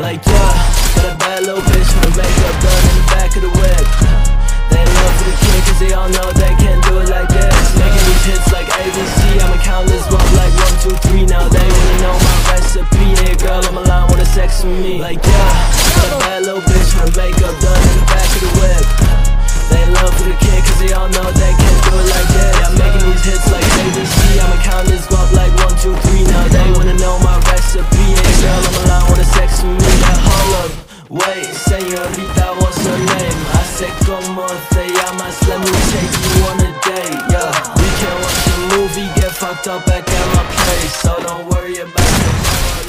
Like yeah, got a bad little bitch with her makeup done in the back of the whip. They love with the kid cause they all know they can't do it like this. Making these hits like ABC, I'ma count this one like one, two, three. Now they wanna know my recipe, yeah girl, I'm line with a sex with me. Like yeah, got a bad little bitch Wait, señorita, what's your name? I said, como te llamas? Let me take you on a date, yeah We can watch a movie, get fucked up back at my place So don't worry about it